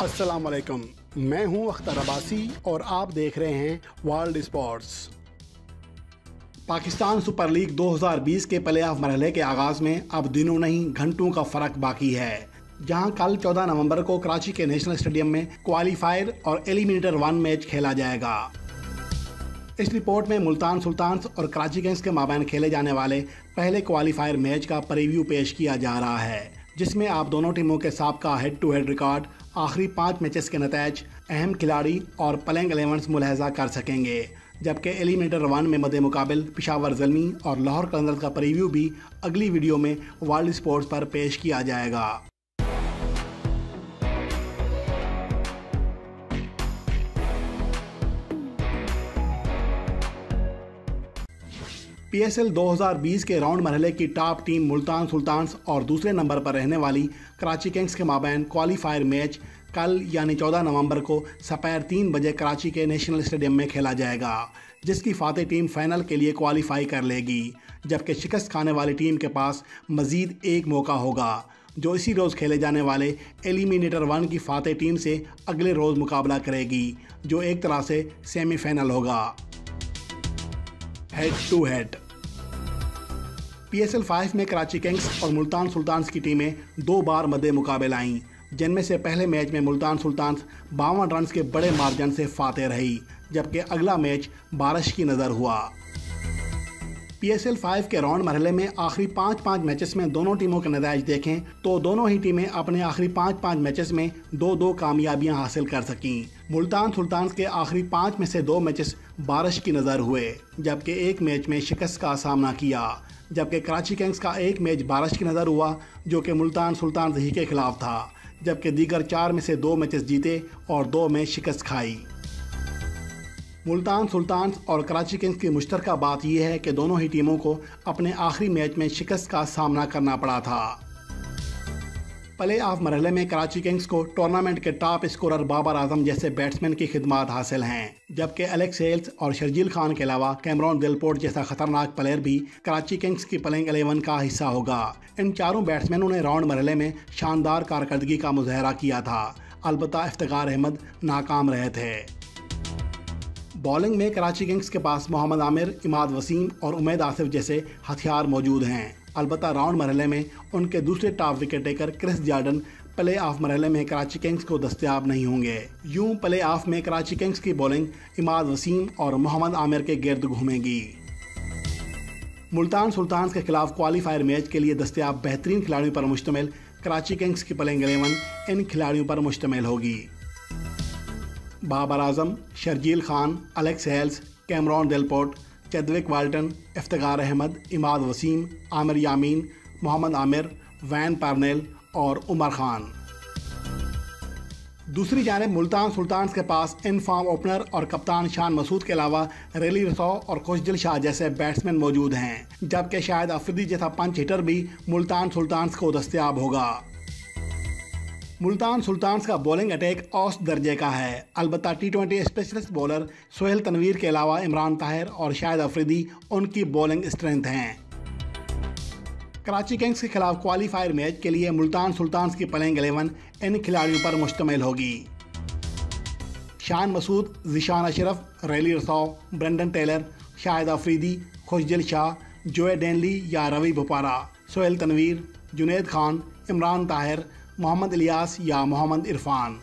अस्सलाम मैं हूँ अख्तर अब्बासी और आप देख रहे हैं World Sports Pakistan Super League 2020 के प्ले ऑफ़ मरहले के आगाज़ में अब दिनों नहीं, घंटों का फ़र्क बाकी है। जहाँ कल 14 नवंबर को कराची के नेशनल स्टेडियम में क्वालिफायर और एलिमिनेटर वन मैच खेला जाएगा। इस रिपोर्ट में मुल्तान सुल्तान्स और कराची किंग्स के माबैन खेले जाने वाले पहले क्वालिफायर मैच का प्रीव्यू पेश किया जा रहा है, जिसमें आप दोनों टीमों के सबका हेड टू हेड रिकॉर्ड आखिरी पाँच मैचेस के नतज, अहम खिलाड़ी और पलंग एलेवंस मुलहजा कर सकेंगे, जबकि एलिमिनेटर वन में मद मुकाबल पिशावर जलमी और लाहौर कलंदर्स का प्रीव्यू भी अगली वीडियो में वर्ल्ड स्पोर्ट्स पर पेश किया जाएगा। पीएसएल 2020 के राउंड मरहले की टॉप टीम मुल्तान सुल्तान्स और दूसरे नंबर पर रहने वाली कराची किंग्स के माबैन क्वालिफायर मैच कल, यानी 14 नवंबर को सपैर तीन बजे कराची के नेशनल स्टेडियम में खेला जाएगा, जिसकी फातेह टीम फाइनल के लिए क्वालिफाई कर लेगी, जबकि शिकस्त खाने वाली टीम के पास मज़ीद एक मौका होगा, जो इसी रोज़ खेले जाने वाले एलिमिनेटर वन की फातेह टीम से अगले रोज़ मुकाबला करेगी, जो एक तरह से सेमीफाइनल होगा। Head to head PSL five में कराची किंग्स और मुल्तान सुल्तान्स की टीमें दो बार मदे मुकाबले आईं जिनमें से पहले मैच में मुल्तान सुल्तान्स बावन रन के बड़े मार्जन से फाते रही, जबकि अगला मैच बारिश की नज़र हुआ। पीएसएल फाइव के राउंड मरहले में आखिरी पाँच पाँच मैचेस में दोनों टीमों के नतज देखें तो दोनों ही टीमें अपने आखिरी पाँच पाँच मैचेस में दो दो कामयाबियाँ हासिल कर सकीं। मुल्तान सुल्तान के आखिरी पाँच में से दो मैचेस बारिश की नज़र हुए, जबकि एक मैच में शिकस्त का सामना किया। जबकि कराची किंग्स का एक मैच बारिश की नज़र हुआ, जो कि मुल्तान सुल्तान जही के खिलाफ था, जबकि दीगर चार में से दो मैचेस जीते और दो में शिकस्त खाई। मुल्तान सुल्तान और कराची किंग्स की मुश्तर बात यह है कि दोनों ही टीमों को अपने आखिरी मैच में शिकस्त का सामना करना पड़ा था। प्ले ऑफ़ मरहले में कराची किंग्स को टूर्नामेंट के टॉप स्कोरर बाबर आज़म जैसे बैट्समैन की खिदमत हासिल हैं, जबकि एलेक्स सेल्स और शर्जील खान के अलावा कैमरॉन दिलपोर्ट जैसा खतरनाक प्लेयर भी कराची किंग्स की प्लेइंग एलेवन का हिस्सा होगा। इन चारों बैट्समैनों ने राउंड मरहले में शानदार कारकर्दगी का मुजाहरा किया था। अलबत् इफ्तार अहमद नाकाम रहे थे। बॉलिंग में कराची किंग्स के पास मोहम्मद आमिर, इमाद वसीम और उमैद आसिफ जैसे हथियार मौजूद हैं। अलबत् राउंड मरहले में उनके दूसरे top wicket taker Chris Jordan play off मरहले में कराची किंग्स को दस्तियाब नहीं होंगे। यूँ प्ले ऑफ़ में कराची किंग्स की बॉलिंग इमाद वसीम और मोहम्मद आमिर के गर्द घूमेगी। मुल्तान सुल्तान के खिलाफ क्वालिफायर मैच के लिए दस्तियाब बेहतरीन खिलाड़ियों पर मुश्तमिल, कराची किंग्स की प्लेइंग एलेवन इन खिलाड़ियों पर मुश्तमिल होगी। Babar Azam, Sharjeel Khan, Alex Hales, Cameron Delport Chadwick Walton Iftikhar Ahmed, Imad Wasim, Aamir Yamin, Mohammad Amir, Wayne Parnell और उमर खान। दूसरी जानब मुल्तान सुल्तान के पास इन फॉर्म ओपनर और कप्तान शान मसूद के अलावा रेली रसौ और खुशदिल शाह जैसे बैट्समैन मौजूद हैं, जबकि शायद अफरीदी जैसा पंच हिटर भी मुल्तान सुल्तान को दस्तियाब होगा। मुल्तान सुल्तान का बॉलिंग अटैक औस दर्जे का है। अलबत् T twenty specialist bowler Sohail Tanvir के अलावा इमरान ताहिर और शायद अफरीदी उनकी बॉलिंग स्ट्रेंथ हैं। कराची किंग्स के खिलाफ क्वालिफायर मैच के लिए मुल्तान सुल्तान की प्लेइंग एलेवन इन खिलाड़ियों पर मुश्तमिल होगी। Shan Masood, Zeeshan Ashraf, Rilee Rossouw Brendan Taylor, Shahid Afridi, Khushdil Shah, Joe Denly या रवि बुपारा सोहेल तनवीर, जुनेद खान, इमरान ताहिर मोहम्मद इलियास या मोहम्मद इरफान।